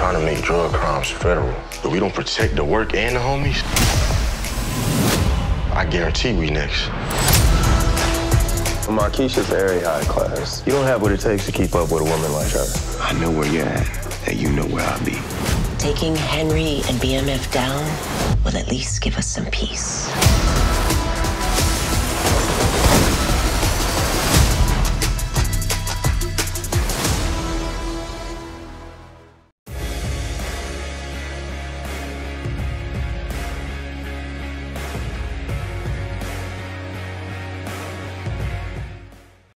trying to make drug crimes federal. but we don't protect the work and the homies, I guarantee we next. Marquisha's very high class. You don't have what it takes to keep up with a woman like her. I know where you're at, and you know where I'll be. Taking Henry and BMF down will at least give us some peace.